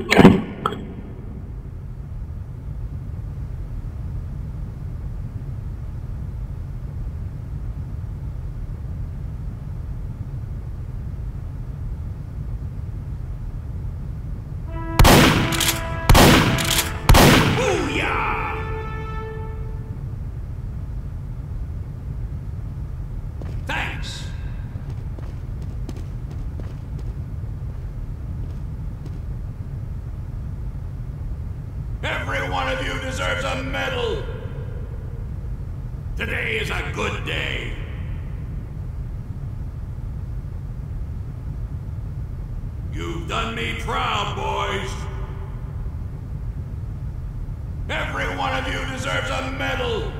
Okay. Every one of you deserves a medal. Today is a good day. You've done me proud, boys. Every one of you deserves a medal.